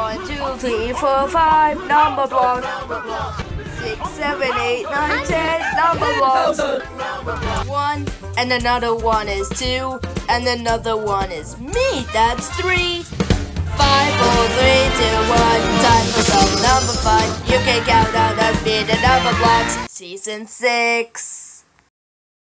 One, two, three, four, five, Numberblocks. Six, seven, eight, nine, ten, Numberblocks. One, and another one is two, and another one is me. That's three. Five, four, three, two, one. Time for some number five. You can count on us being the Numberblocks. Season six.